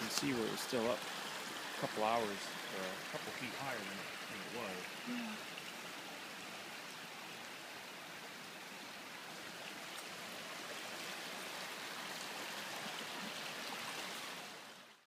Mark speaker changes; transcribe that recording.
Speaker 1: can see where it was still up a couple hours, or a couple feet higher than, it